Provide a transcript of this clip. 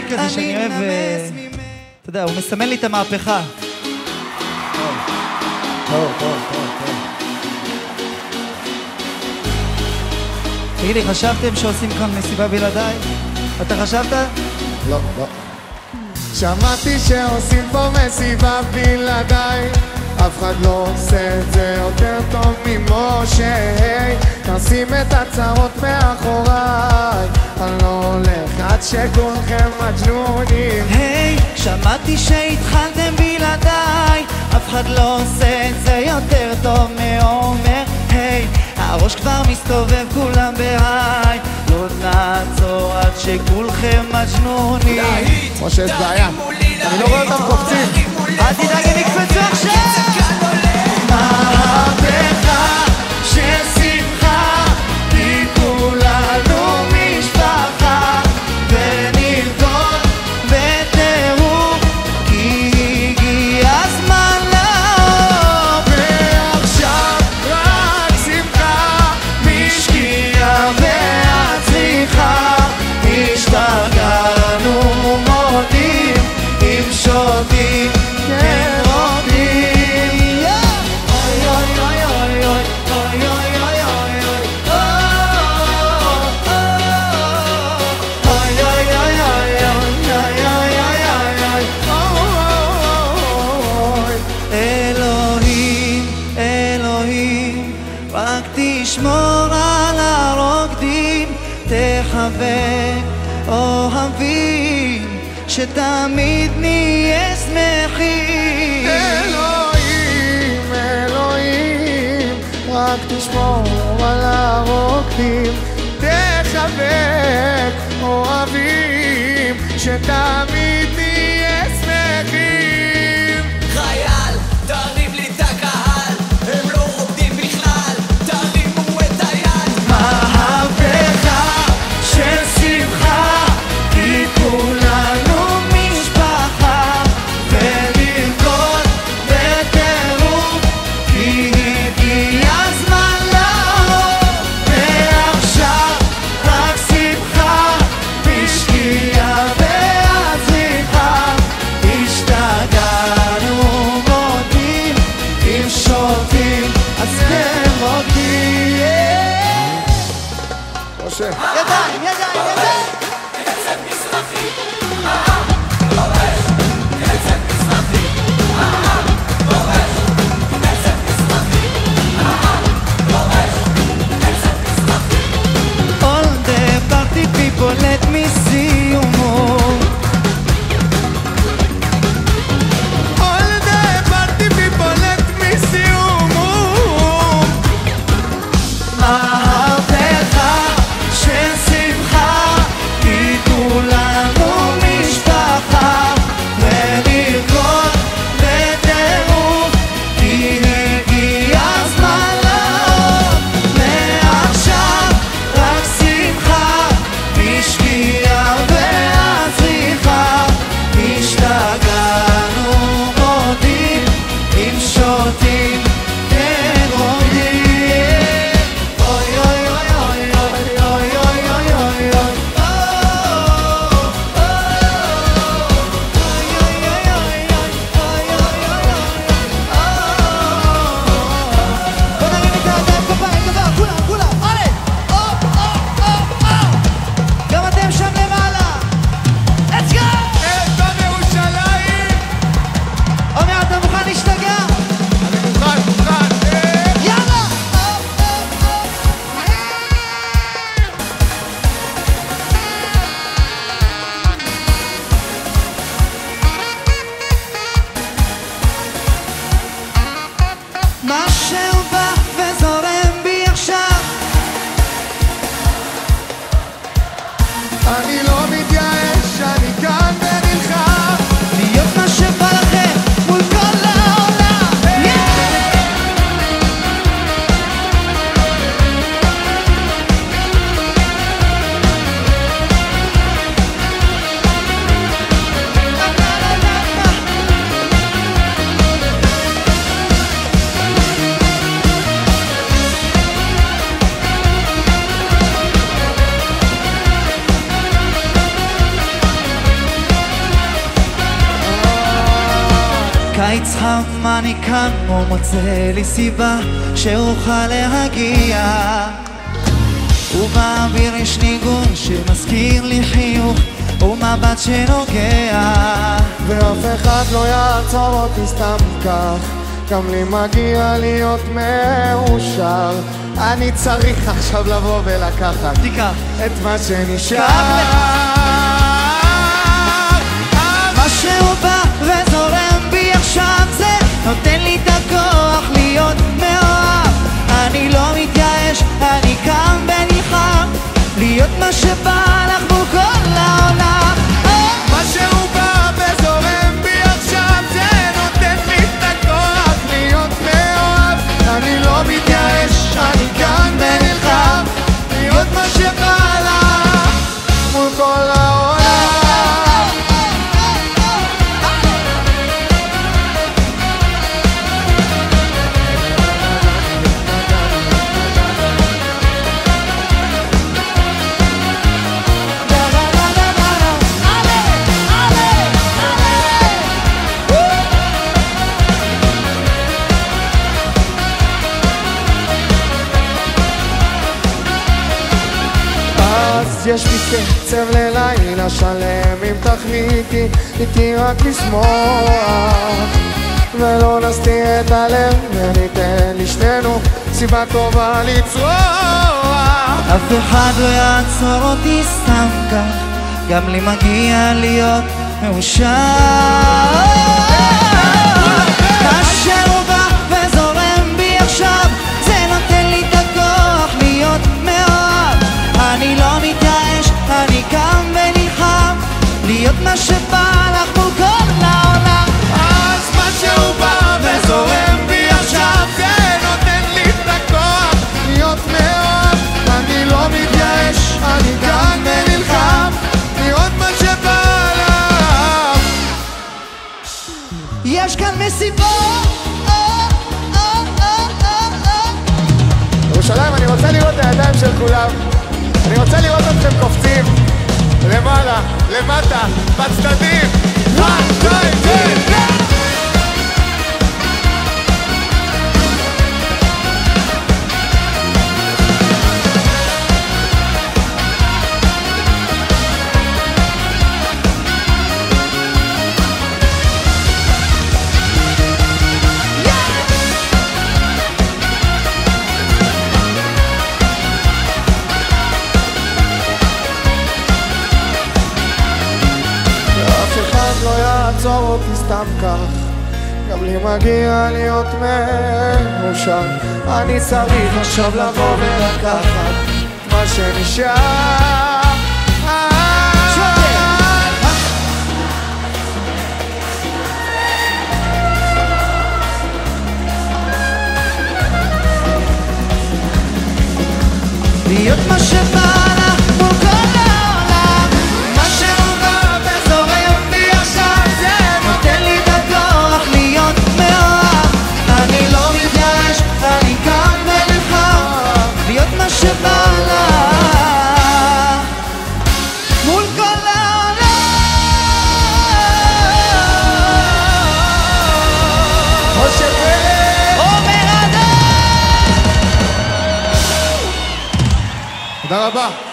שיר כזה שאני אוהב, אה, אתה יודע, הוא מסמן לי את המהפכה. טוב, טוב, טוב, טוב. תגיד לי, חשבתם שעושים כאן מסיבה בלעדיי? אתה חשבת? לא, לא. שמעתי שעושים פה מסיבה בלעדיי אף אחד לא עושה את זה יותר טוב ממשה היי, נשים את הצרות מאחוריי אני לא הולך עד שכולכם מג'נונים. היי, שמעתי שהתחלתם בלעדיי. אף אחד לא עושה את זה יותר טוב מעומר. היי, הראש כבר מסתובב כולם בהיי. לא נעצור עד שכולכם מג'נונים. משה, יש בעיה. אני לא רואה אותם קופצים. אל תדאג, הם יקפצו תחבק אוהבים, שתמיד נהיה שמחים. אלוהים, אלוהים, רק תשמור על הרוקדים, תחבק אוהבים, שתמיד נהיה קיץ חם אני כאן ומוצא לי סיבה שאוכל להגיע. ובאוויר יש ניגון שמזכיר לי חיוך ומבט שנוגע. ואף אחד לא יעצור אותי סתם כך גם לי מגיע להיות מאושר. אני צריך עכשיו לבוא ולקחת תיקח. את מה שנשאר זה נותן יש לי קצב ללילה שלם אם תחליטי איתי רק לשמוח. ולא נסתיר את הלב וניתן לשנינו סיבה טובה לצרוח. אף אחד לא יעצור אותי סתם כך גם לי מגיע להיות מאושר מסיבות ירושלים, אני רוצה לראות את הידיים של כולם. אני רוצה לראות אתכם קופצים למעלה, למטה, בצדדים. 1, 2, 3, לעצור אותי סתם כך. גם לי מגיע להיות מאושר אני צריך עכשיו לבוא ולקחת מה שנשאר. להיות מה שבא. Dá Dalabá.